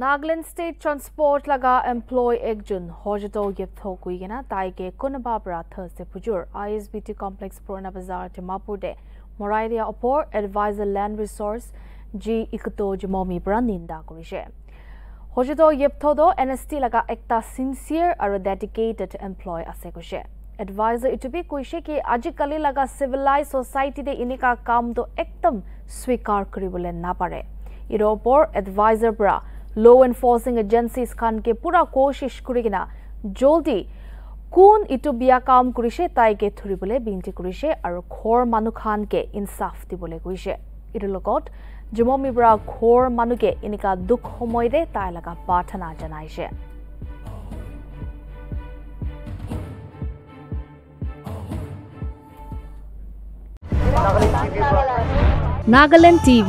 Nagaland State Transport laga employ ekjun hojato yep tho kuigena taige kunababra thase pujur ISBT complex Purana Bazaar Dimapur de Morairia opor advisor land resource G ikto jmomi bra ninda kurise hojato yep tho do NST laga ekta sincere aro dedicated employ ase kuse advisor itubi kuise ki ajikali laga civilized society de inika kam do ekdam swikar kuribole na pare iro opor advisor bra ল' এনফৰ্চিং agencies খানকে পুৰা coaches কৰি কিনা জলদি কোন ইটো বিয়া কাম কৰিছে তাইকে ধৰিবলৈ বিনতি কৰিছে আৰু ঘৰ মানুহ খানকে ইনচাফ দিবলৈ গৈছে ইটোৰ লগত পৰা ঘৰ মানুহকে এনেকুৱা দুখ সময়তে তাই লগা প্ৰাৰ্থনা জনাইছে Nagaland TV,